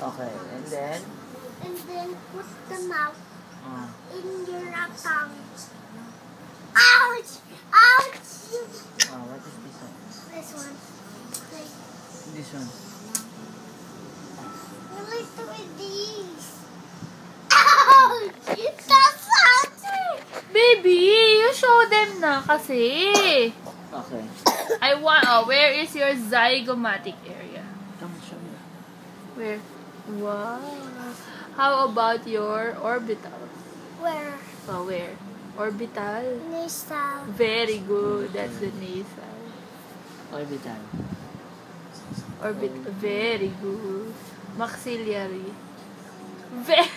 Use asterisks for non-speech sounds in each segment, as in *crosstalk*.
Okay, and then? And then put the mouth Uh, in your tongue. Ouch! Ouch! oh, what is this one? This one. Like, This one. you like to eat these. Ouch! That's ouchie! Baby, you show them na kasi. Okay. I want, oh, where is your zygomatic area? Come, show me. Where? Wow. How about your orbital? Where? Oh, where? Orbital. Nasal. Very good. That's the nasal. Orbital. Orbit. Very good. Maxillary. Very.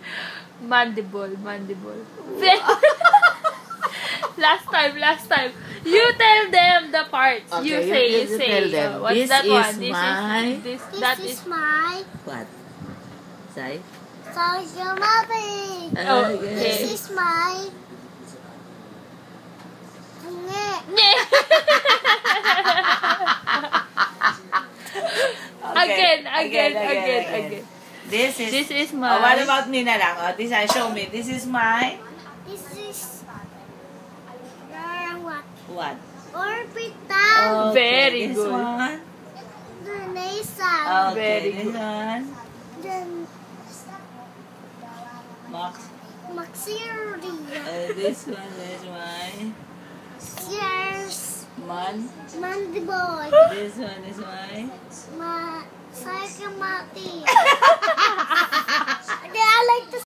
*laughs* mandible. Mandible. Very. *laughs* last time. Last time. You tell them the parts. you say. you- You, you say. tell them. Uh, what's This that is one? This my- is. This. This that is, is. my What? Say? social mapping. Oh, Okay. This is my Nge. *laughs* Again, again, again, again. This is... This is Oh, my. what about me na lang? Oh, this I show me. This is my... This is uh, what? What? Orbital. Okay, Very this good. one. The nasal. Okay, Very this good. one. The Max. maxillary. Uh, this one, this one. Yes. Man. Mandible. This one is my... Ma. Psychomatic. I like to